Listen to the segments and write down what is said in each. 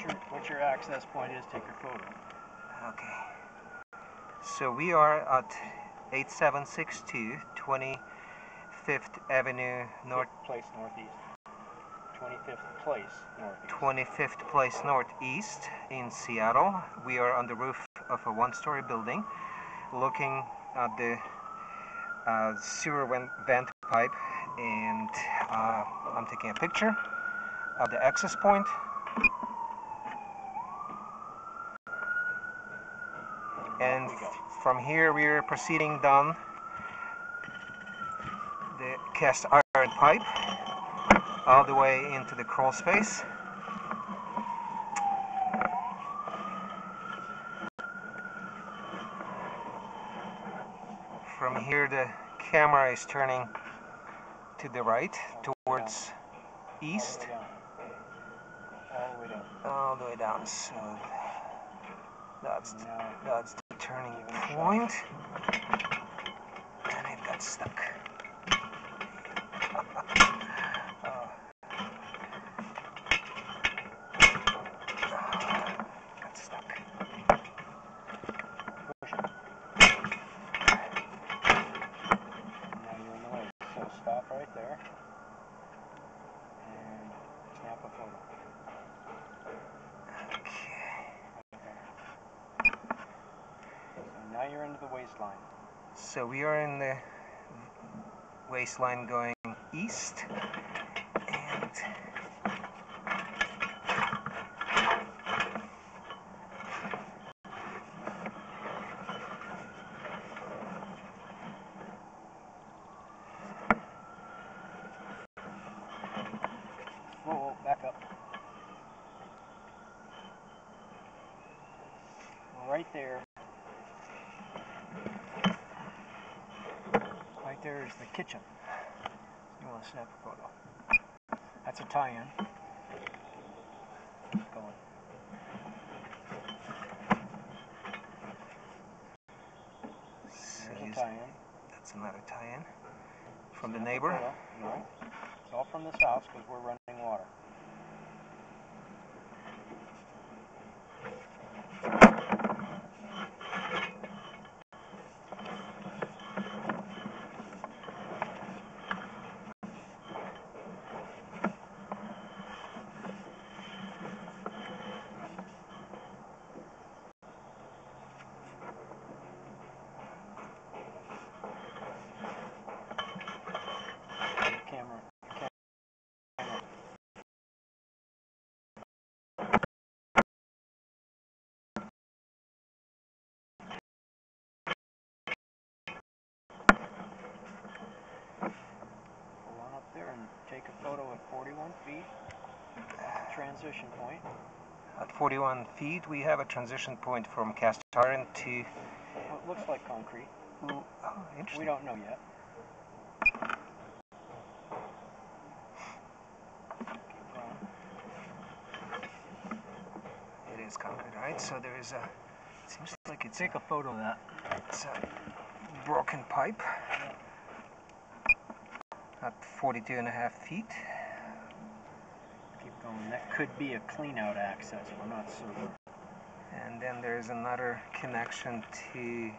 what your what your access point is, take your photo. Okay. So we are at 8762 25th Avenue North Place Northeast. 25th Place Northeast. 25th Place Northeast in Seattle. We are on the roof of a one-story building looking at the uh, sewer vent pipe and uh, I'm taking a picture of the access point and from here we are proceeding down the cast iron pipe all the way into the crawl space. From here the camera is turning to the right towards east. All the way down. all the way down. So that's that's the turning point and it got stuck Oh. got stuck Push it. Now you're in the way. So stop right there and snap a photo. okay So now you're into the waste line. So we are in the waste line going east and Whoa, whoa, back up. Right there. Right there is the kitchen. You want to snap a photo. That's a tie-in. Going. There's a tie-in. that's another tie-in from the Snap a neighbor. photo. No. It's all from this house because we're running water. Camera. Camera. Pull on up there and take a photo at 41 feet. Transition point. At 41 feet we have a transition point from cast iron to What looks like concrete. oh, We don't know yet. It is concrete, right? So there is a It seems like it's Take a photo of that. It's a broken pipe at 42 and a half feet. That could be a clean out access. We're not certain. And then there's another connection to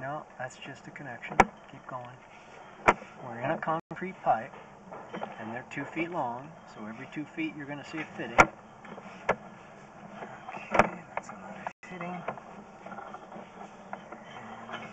No, that's just a connection. Keep going. We're in a concrete pipe, and they're two feet long, so every two feet you're going to see a fitting. okay, that's another fitting. And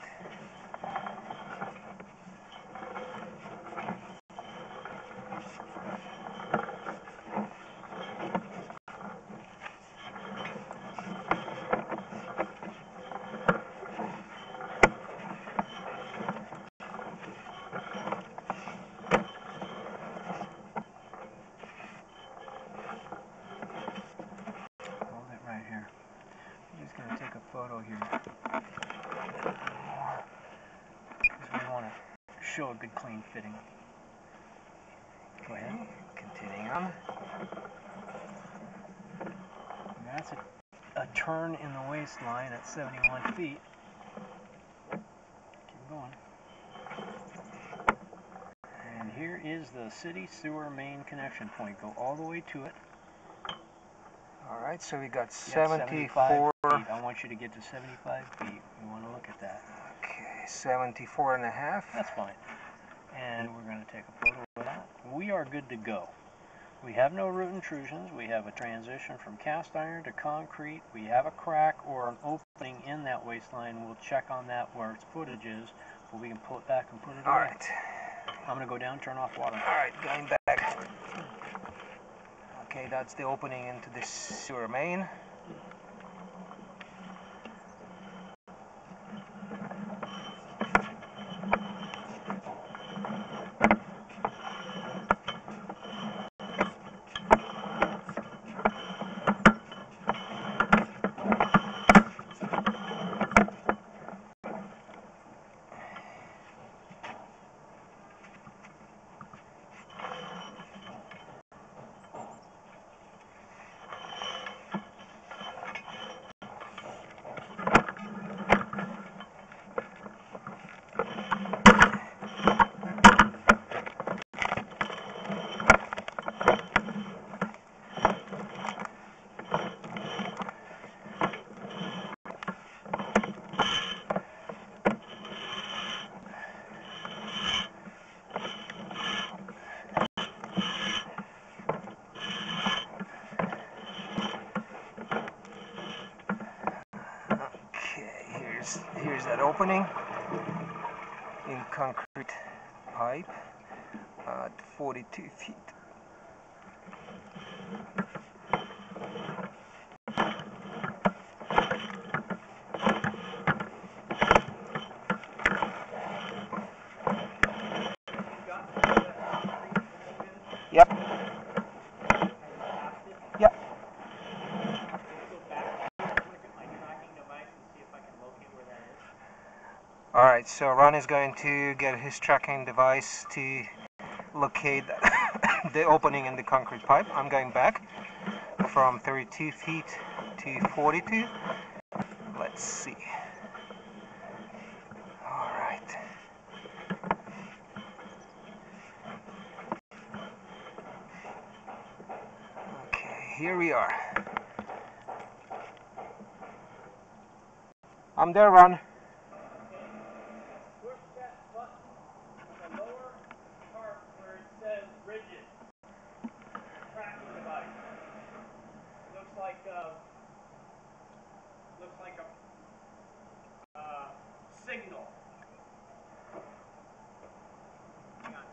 Hold it right here. I'm just going to here. Because we want to show a good clean fitting. Go ahead. okay, continuing on. And that's a, a turn in the waste line at 71 feet. Keep going. And here is the city sewer main connection point. Go all the way to it. All right. right, so we got Yeah, 74. Feet. I want you to get to 75 feet. We want to look at that. Okay, 74 and a half. That's fine. And we're going to take a photo of that. We are good to go. We have no root intrusions. We have a transition from cast iron to concrete. We have a crack or an opening in that waste line. We'll check on that where its footage is, but we can pull it back and put it All away. right, I'm going to go down, turn off water. all right, going back. Okay, that's the opening into the sewer main. Okay, here's here's that opening in concrete pipe at 42 feet. So Ron is going to get his tracking device to locate the opening in the concrete pipe. I'm going back from 32 feet to 42. Let's see. All right. Okay, here we are. I'm there, Ron. Push that button on the lower part where it says rigid tracking device. Looks like uh, looks like a uh, signal. Hang on.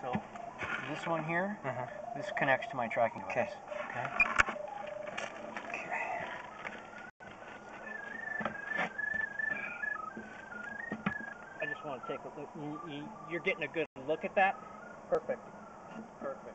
So this one here, Mhm. this connects to my tracking device. Okay. Okay. I just want to take a look. You, you, you're getting a good look at that. Perfect. Perfect.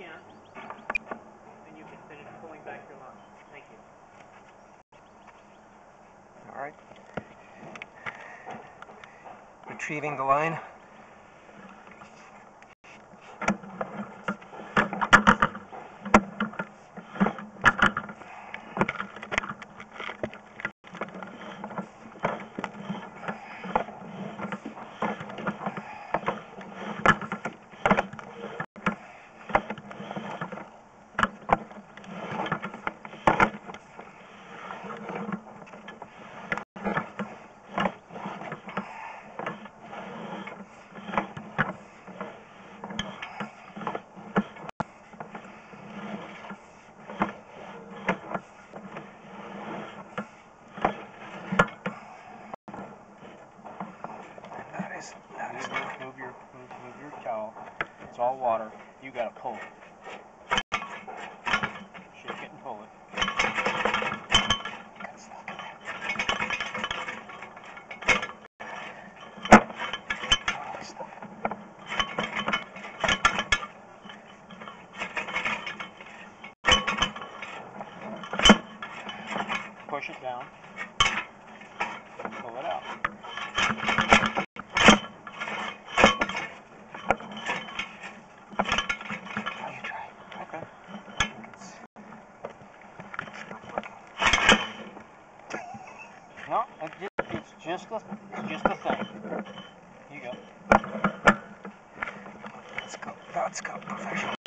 again, and you can finish pulling back your lunge. Thank you. All right. Retrieving the line. It's all water. You gotta pull it. Shake it and pull it. Push it down. Pull it out. Oh, you try. Okay. I think it's, it's not working. No, it ju- it's just a just a thing. You go. Let's go. Let's go. Professional.